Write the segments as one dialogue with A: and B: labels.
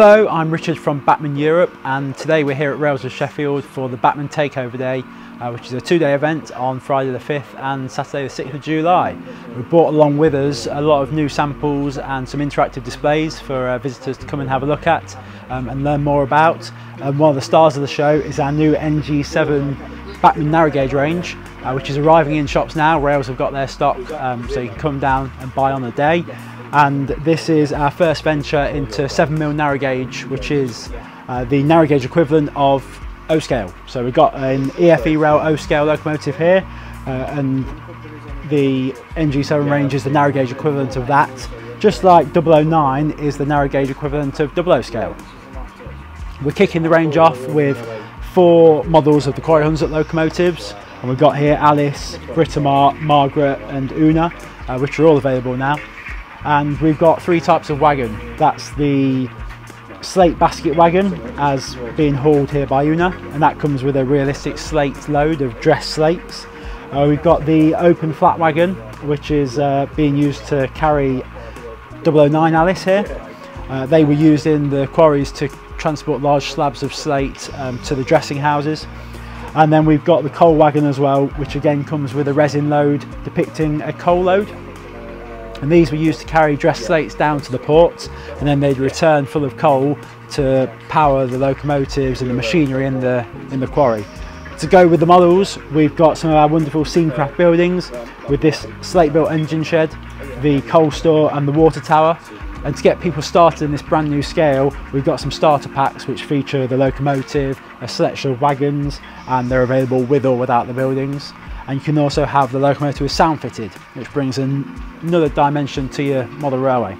A: Hello, I'm Richard from Bachmann Europe and today we're here at Rails of Sheffield for the Bachmann Takeover Day uh, which is a two-day event on Friday the 5th and Saturday the 6th of July. We've brought along with us a lot of new samples and some interactive displays for uh, visitors to come and have a look at um, and learn more about. Um, one of the stars of the show is our new NG7 Bachmann narrow gauge range uh, which is arriving in shops now. Rails have got their stock um, so you can come down and buy on the day and this is our first venture into 7mm narrow gauge which is uh, the narrow gauge equivalent of O scale. So we've got an EFE rail O scale locomotive here uh, and the NG7 range is the narrow gauge equivalent of that just like 009 is the narrow gauge equivalent of 00 scale. We're kicking the range off with four models of the Quarry Hunslet locomotives and we've got here Alice, Britomart, Margaret and Una uh, which are all available now and we've got three types of wagon. That's the slate basket wagon as being hauled here by Una and that comes with a realistic slate load of dressed slates. Uh, we've got the open flat wagon which is uh, being used to carry 009 Alice here. Uh, they were used in the quarries to transport large slabs of slate um, to the dressing houses. And then we've got the coal wagon as well, which again comes with a resin load depicting a coal load and these were used to carry dress slates down to the ports and then they'd return full of coal to power the locomotives and the machinery in the in the quarry. To go with the models, we've got some of our wonderful Scenecraft buildings with this slate built engine shed, the coal store and the water tower. And to get people started in this brand new scale, we've got some starter packs which feature the locomotive, a selection of wagons, and they're available with or without the buildings and you can also have the locomotive with sound fitted which brings an, another dimension to your model railway.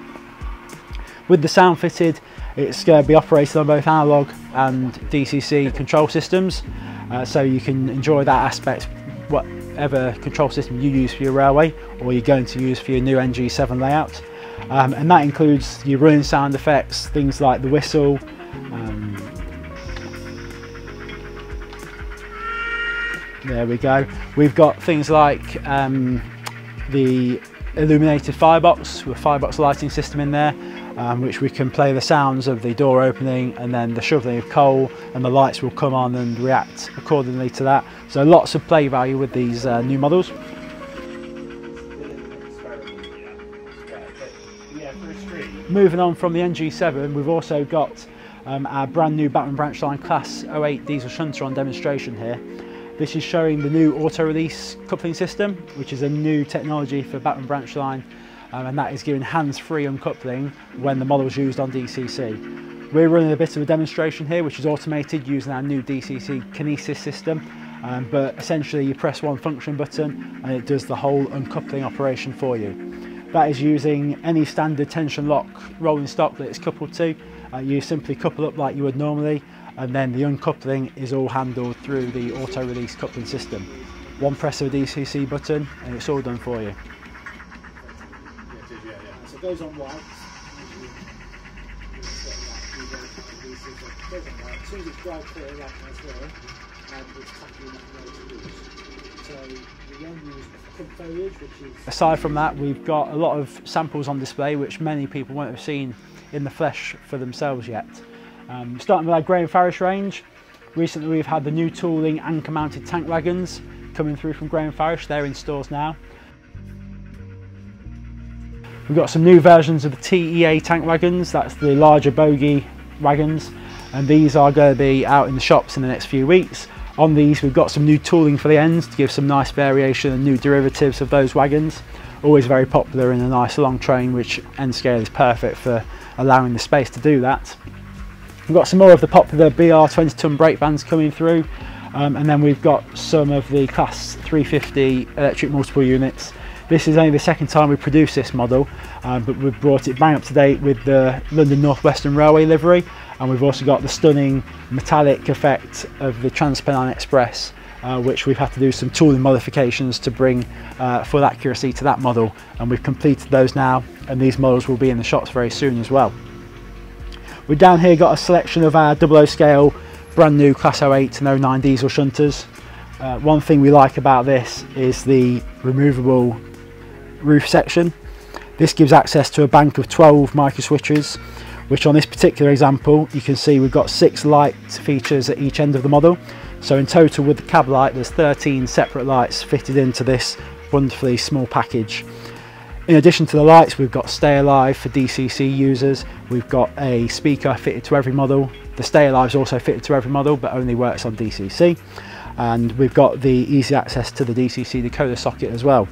A: With the sound fitted it's going to be operated on both analog and DCC control systems uh, so you can enjoy that aspect whatever control system you use for your railway or you're going to use for your new NG7 layout um, and that includes your running sound effects things like the whistle There we go. We've got things like um, the illuminated firebox with firebox lighting system in there, um, which we can play the sounds of the door opening and then the shoveling of coal and the lights will come on and react accordingly to that. So lots of play value with these uh, new models. Moving on from the NG7, we've also got um, our brand new Bachmann Branch Line Class 08 diesel shunter on demonstration here. This is showing the new auto-release coupling system, which is a new technology for Bachmann branch line, um, and that is giving hands-free uncoupling when the model is used on DCC. We're running a bit of a demonstration here, which is automated using our new DCC Kinesis system, um, but essentially you press one function button and it does the whole uncoupling operation for you. That is using any standard tension lock rolling stock that it's coupled to. Uh, you simply couple up like you would normally and then the uncoupling is all handled through the auto release coupling system. One press of a DCC button and it's all done for you.
B: So it goes on white. As soon as it's dry clear, like as well, and it's tackling to use. So we then use front foliage, which is...
A: Aside from that, we've got a lot of samples on display which many people won't have seen in the flesh for themselves yet. Um, starting with our Graham Farish range, recently we've had the new tooling anchor mounted tank wagons coming through from Graham Farish, they're in stores now. We've got some new versions of the TEA tank wagons, that's the larger bogie wagons, and these are going to be out in the shops in the next few weeks. On these we've got some new tooling for the ends to give some nice variation and new derivatives of those wagons. Always very popular in a nice long train which N scale is perfect for allowing the space to do that. We've got some more of the popular BR 20 ton brake vans coming through um, and then we've got some of the class 350 electric multiple units. This is only the second time we've produced this model um, but we've brought it bang up to date with the London North Western Railway livery and we've also got the stunning metallic effect of the Transpennine Express uh, which we've had to do some tooling modifications to bring uh, full accuracy to that model and we've completed those now and these models will be in the shops very soon as well. We've down here got a selection of our 00 scale brand new Class 08 and 09 diesel shunters. Uh, one thing we like about this is the removable roof section. This gives access to a bank of 12 micro switches which on this particular example, you can see we've got six light features at each end of the model. So in total with the cab light, there's 13 separate lights fitted into this wonderfully small package. In addition to the lights, we've got Stay Alive for DCC users. We've got a speaker fitted to every model. The Stay Alive is also fitted to every model, but only works on DCC. And we've got the easy access to the DCC decoder socket as well.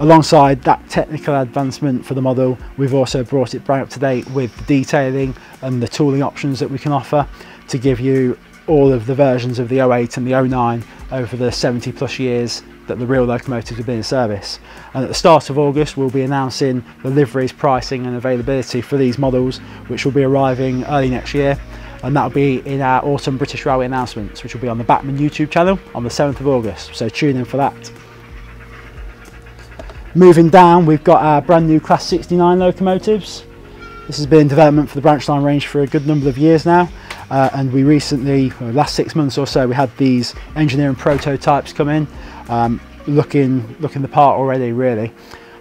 A: Alongside that technical advancement for the model, we've also brought it right up to date with detailing and the tooling options that we can offer to give you all of the versions of the 08 and the 09 over the 70 plus years that the real locomotives have been in service. And at the start of August, we'll be announcing the liveries, pricing and availability for these models, which will be arriving early next year. And that'll be in our autumn British Railway announcements, which will be on the Bachmann YouTube channel on the 7th of August. So tune in for that. Moving down, we've got our brand new Class 69 locomotives. This has been in development for the branch line range for a good number of years now. Uh, and we recently, last six months or so, we had these engineering prototypes come in, um, looking, looking the part already really.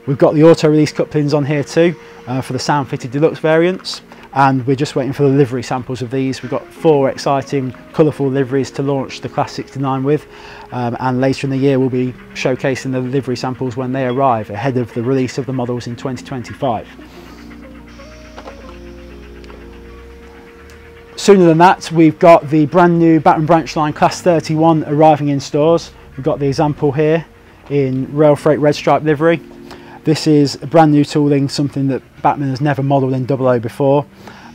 A: We've got the auto release couplings on here too uh, for the sound fitted deluxe variants and we're just waiting for the livery samples of these. We've got four exciting colourful liveries to launch the Class 69 with um, and later in the year we'll be showcasing the livery samples when they arrive ahead of the release of the models in 2025. Sooner than that we've got the brand new Bachmann Branch Line Class 31 arriving in stores. We've got the example here in Rail Freight Red Stripe livery this is a brand new tooling, something that Bachmann has never modelled in 00 before.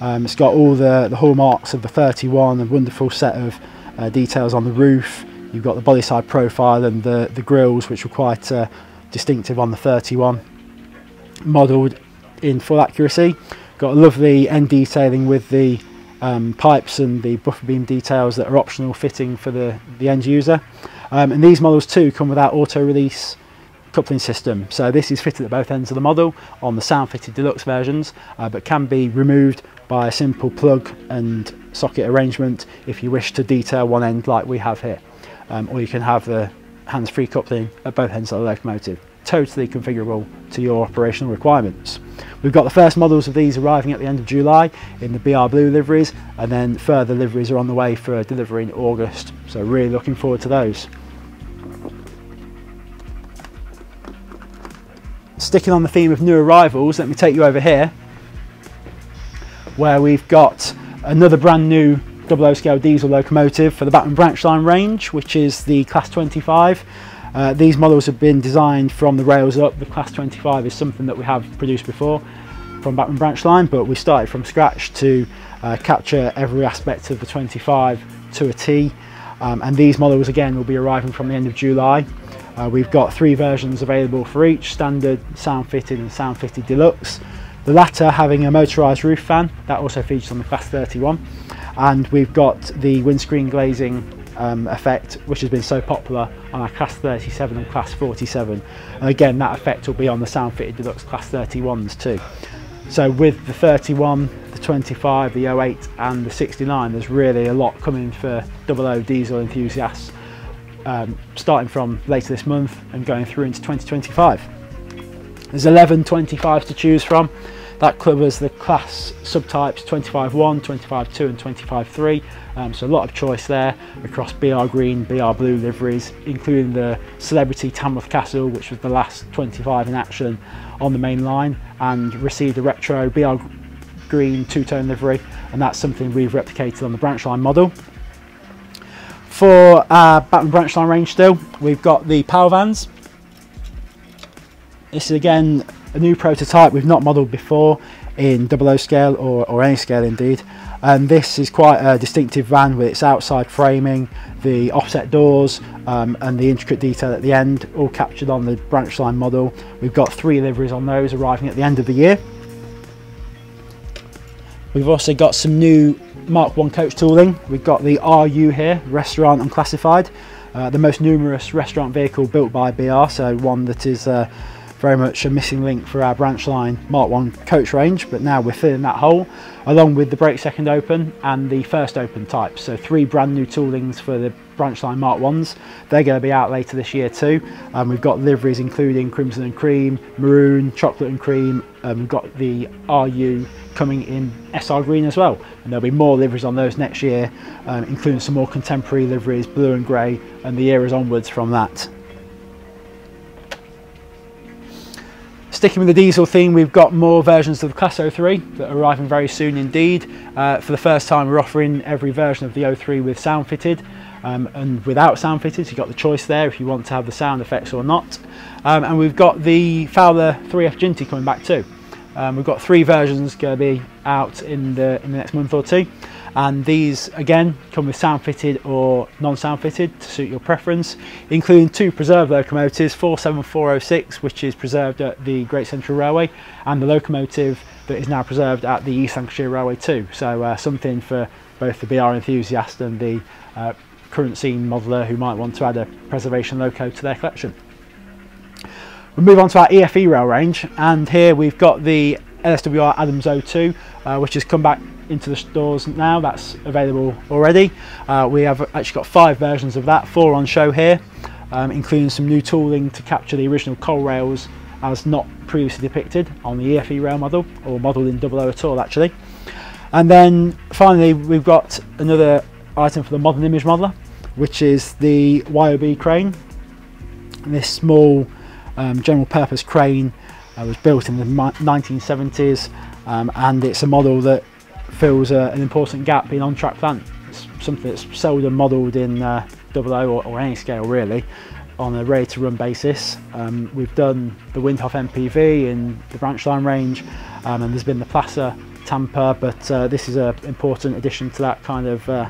A: Um, it's got all the, the hallmarks of the 31, a wonderful set of uh, details on the roof. You've got the body side profile and the, the grills, which were quite uh, distinctive on the 31. Modelled in full accuracy. Got a lovely end detailing with the um, pipes and the buffer beam details that are optional fitting for the, the end user. Um, and these models too come with our auto release coupling system. So this is fitted at both ends of the model on the sound fitted deluxe versions, uh, but can be removed by a simple plug and socket arrangement if you wish to detail one end like we have here. Um, or you can have the hands-free coupling at both ends of the locomotive. Totally configurable to your operational requirements. We've got the first models of these arriving at the end of July in the BR Blue liveries and then further liveries are on the way for delivery in August. So really looking forward to those. sticking on the theme of new arrivals, let me take you over here where we've got another brand new 00 scale diesel locomotive for the Bachmann branch line range, which is the Class 25. Uh, these models have been designed from the rails up. The Class 25 is something that we have produced before from Bachmann branch line, but we started from scratch to uh, capture every aspect of the 25 to a T. Um, and these models again will be arriving from the end of July. Uh, we've got three versions available for each, standard, sound fitted and sound fitted deluxe. The latter having a motorised roof fan, that also features on the Class 31. And we've got the windscreen glazing um, effect, which has been so popular on our Class 37 and Class 47. And again, that effect will be on the sound fitted deluxe Class 31s too. So with the 31, the 25, the 08 and the 69, there's really a lot coming for 00 diesel enthusiasts um, starting from later this month and going through into 2025. There's 11 25s to choose from. That covers the class subtypes 25.1, 25.2 and 25.3. Um, so a lot of choice there across BR Green, BR Blue liveries, including the Celebrity Tamworth Castle, which was the last 25 in action on the main line and received a retro BR Green two-tone livery and that's something we've replicated on the branch line model. For our Bachmann branch line range still, we've got the power vans. This is again a new prototype we've not modelled before in 00 scale or, or any scale indeed. And this is quite a distinctive van with its outside framing, the offset doors um, and the intricate detail at the end, all captured on the branch line model. We've got three liveries on those arriving at the end of the year. We've also got some new Mark 1 coach tooling. We've got the RU here, Restaurant Unclassified, uh, the most numerous restaurant vehicle built by BR, so one that is uh, very much a missing link for our branch line Mark 1 coach range, but now we're filling that hole, along with the brake second open and the first open type. So three brand new toolings for the branch line Mark 1s. They're going to be out later this year too. Um, we've got liveries including Crimson and Cream, Maroon, Chocolate and Cream. Um, we've got the RU coming in SR green as well and there'll be more liveries on those next year um, including some more contemporary liveries blue and grey and the eras onwards from that. Sticking with the diesel theme, we've got more versions of the Class 03 that are arriving very soon indeed. Uh, for the first time, we're offering every version of the 03 with sound fitted um, and without sound fitted. So you've got the choice there if you want to have the sound effects or not. Um, and we've got the Fowler 3F Jinty coming back too. Um, we've got three versions going to be out in the in the next month or two and these again come with sound fitted or non-sound fitted to suit your preference including two preserved locomotives 47406 which is preserved at the Great Central Railway and the locomotive that is now preserved at the East Lancashire Railway too so uh, something for both the BR enthusiast and the uh, current scene modeler who might want to add a preservation loco to their collection. We move on to our EFE rail range and here we've got the LSWR Adams 02 uh, which has come back into the stores now that's available already. Uh, we have actually got five versions of that four on show here um, including some new tooling to capture the original coal rails as not previously depicted on the EFE rail model or modelled in 00 at all actually. And then finally we've got another item for the modern image modeler which is the YOB crane. This small um, general purpose crane uh, was built in the 1970s um, and it's a model that fills a, an important gap in on-track plant. It's something that's seldom modelled in uh, or, or, any scale really on a ready to run basis. Um, we've done the Windhoff MPV in the branch line range um, and there's been the Plasser tamper but uh, this is an important addition to that kind of uh,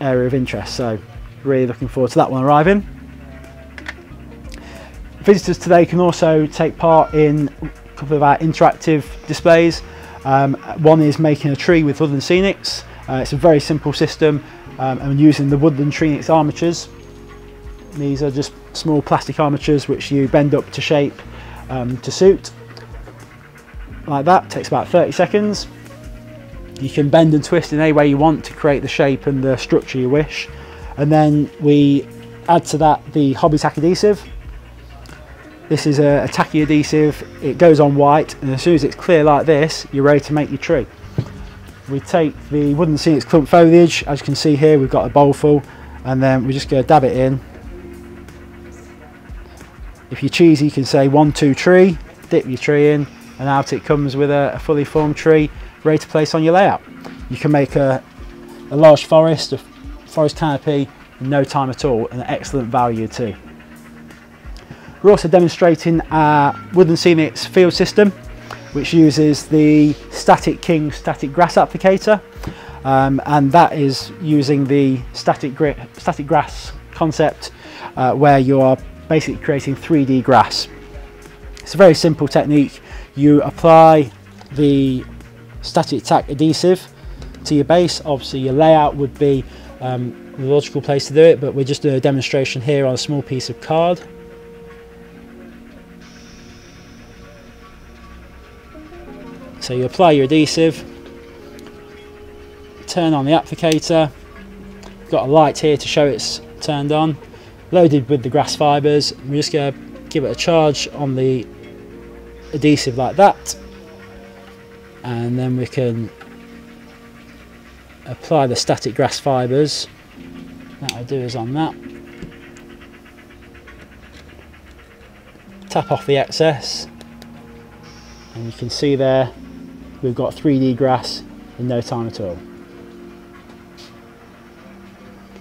A: area of interest so really looking forward to that one arriving. Visitors today can also take part in a couple of our interactive displays. Um, one is making a tree with Woodland Scenics. Uh, it's a very simple system um, and using the Woodland Scenics armatures. These are just small plastic armatures which you bend up to shape um, to suit. Like that, takes about 30 seconds. You can bend and twist in any way you want to create the shape and the structure you wish. And then we add to that the Hobby Tack adhesive this is a, a tacky adhesive, it goes on white and as soon as it's clear like this, you're ready to make your tree. We take the Woodland Scenics clump foliage, as you can see here we've got a bowl full and then we're just go dab it in. If you're cheesy you can say one, two tree, dip your tree in and out it comes with a, a fully formed tree ready to place on your layout. You can make a, a large forest, a forest canopy in no time at all and an excellent value too. We're also demonstrating our Woodland Scenics field system, which uses the Static King static grass applicator. Um, and that is using the static, static grass concept uh, where you are basically creating 3D grass. It's a very simple technique. You apply the static tack adhesive to your base. Obviously your layout would be um, the logical place to do it, but we're just doing a demonstration here on a small piece of card. So you apply your adhesive, turn on the applicator, got a light here to show it's turned on, loaded with the grass fibres, we're just going to give it a charge on the adhesive like that. And then we can apply the static grass fibres. That I do is on that. Tap off the excess. And you can see there we've got 3D grass in no time at all.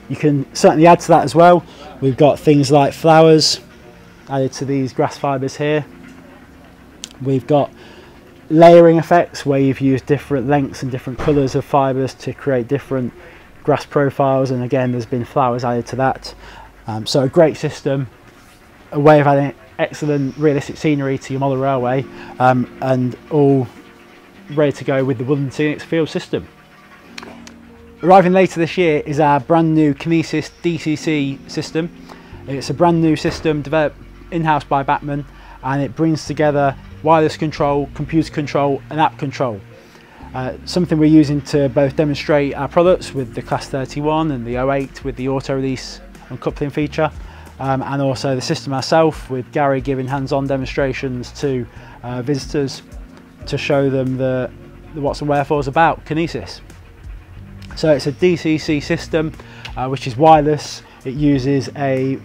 A: You can certainly add to that as well. We've got things like flowers added to these grass fibres here. We've got layering effects where you've used different lengths and different colours of fibres to create different grass profiles and again there's been flowers added to that. Um, so a great system, a way of adding excellent realistic scenery to your model railway um, and all ready to go with the Woodland Scenics field system. Arriving later this year is our brand new Kinesis DCC system. It's a brand new system developed in-house by Bachmann and it brings together wireless control, computer control and app control. Uh, something we're using to both demonstrate our products with the Class 31 and the 08 with the auto release and coupling feature um, and also the system ourselves with Gary giving hands-on demonstrations to uh, visitors to show them the the what's and wherefores about Kinesis. So it's a DCC system uh, which is wireless. It uses a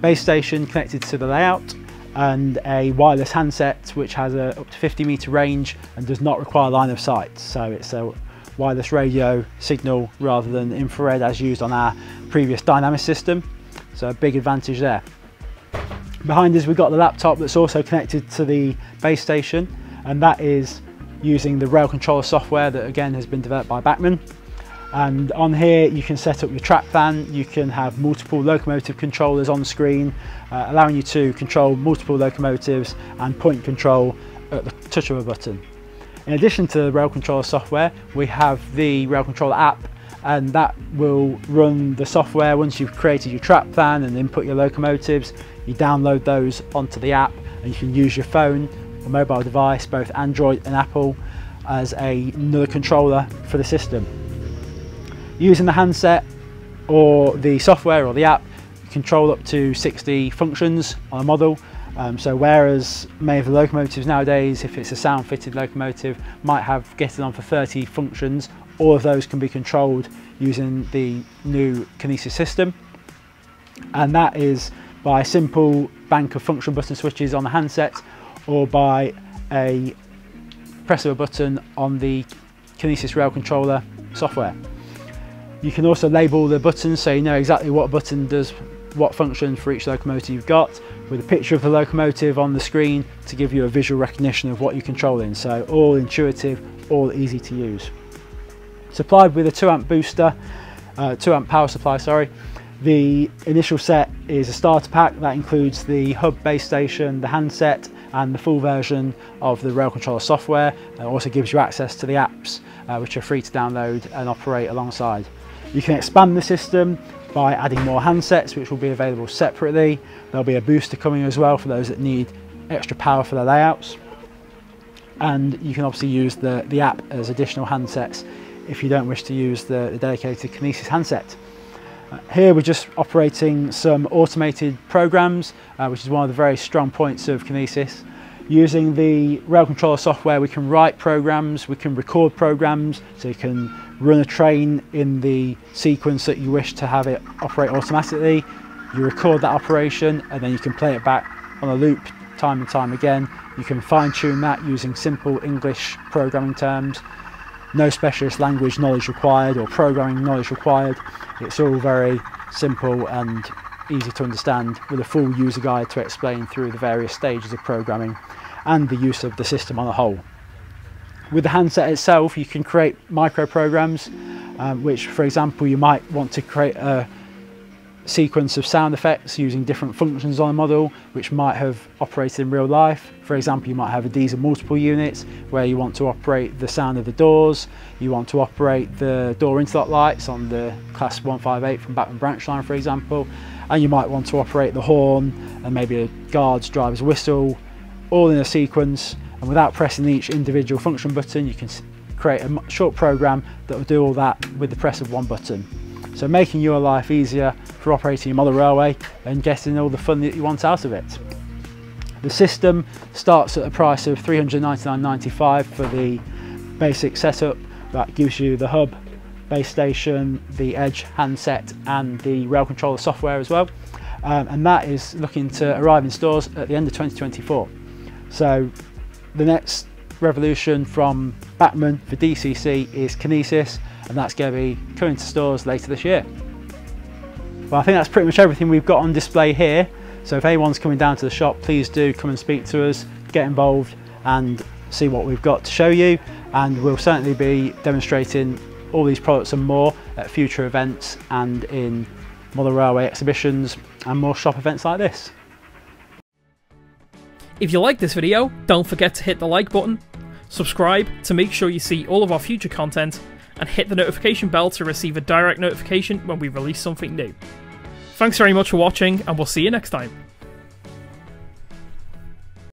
A: base station connected to the layout and a wireless handset which has a up to 50 meter range and does not require line of sight. So it's a wireless radio signal rather than infrared as used on our previous Dynamis system. So a big advantage there. Behind us we've got the laptop that's also connected to the base station and that is using the rail controller software that again has been developed by Bachmann. And on here you can set up your track plan, you can have multiple locomotive controllers on screen, uh, allowing you to control multiple locomotives and point control at the touch of a button. In addition to the rail controller software, we have the rail controller app and that will run the software once you've created your track plan and input your locomotives. You download those onto the app and you can use your phone or mobile device, both Android and Apple, as a, another controller for the system. Using the handset or the software or the app, you control up to 60 functions on a model um, so whereas many of the locomotives nowadays, if it's a sound fitted locomotive, might have getting on for 30 functions, all of those can be controlled using the new Kinesis system. And that is by a simple bank of function button switches on the handset or by a press of a button on the Kinesis rail controller software. You can also label the buttons so you know exactly what button does what function for each locomotive you've got with a picture of the locomotive on the screen to give you a visual recognition of what you're controlling. So all intuitive, all easy to use. Supplied with a 2 amp booster, uh, 2 amp power supply, sorry. The initial set is a starter pack that includes the hub base station, the handset, and the full version of the rail controller software. It also gives you access to the apps, uh, which are free to download and operate alongside. You can expand the system by adding more handsets which will be available separately. There'll be a booster coming as well for those that need extra power for their layouts. And you can obviously use the, the app as additional handsets if you don't wish to use the, the dedicated Kinesis handset. Here we're just operating some automated programs, uh, which is one of the very strong points of Kinesis. Using the rail controller software, we can write programs, we can record programs, so you can run a train in the sequence that you wish to have it operate automatically. You record that operation and then you can play it back on a loop time and time again. You can fine tune that using simple English programming terms. No specialist language knowledge required or programming knowledge required. It's all very simple and easy to understand with a full user guide to explain through the various stages of programming and the use of the system on a whole. With the handset itself, you can create micro programs, um, which, for example, you might want to create a sequence of sound effects using different functions on a model which might have operated in real life. For example, you might have a diesel multiple unit where you want to operate the sound of the doors, you want to operate the door interlock lights on the class 158 from Bachmann branch line, for example, and you might want to operate the horn and maybe a guard's driver's whistle all in a sequence and without pressing each individual function button you can create a short program that will do all that with the press of one button. So making your life easier for operating your model railway and getting all the fun that you want out of it. The system starts at a price of $399.95 for the basic setup that gives you the hub, base station, the edge handset and the rail controller software as well. Um, and that is looking to arrive in stores at the end of 2024. So the next revolution from Bachmann for DCC is Kinesis and that's going to be coming to stores later this year. Well I think that's pretty much everything we've got on display here so if anyone's coming down to the shop please do come and speak to us, get involved and see what we've got to show you and we'll certainly be demonstrating all these products and more at future events and in model railway exhibitions and more shop events like this.
C: If you like this video, don't forget to hit the like button, subscribe to make sure you see all of our future content, and hit the notification bell to receive a direct notification when we release something new. Thanks very much for watching, and we'll see you next time.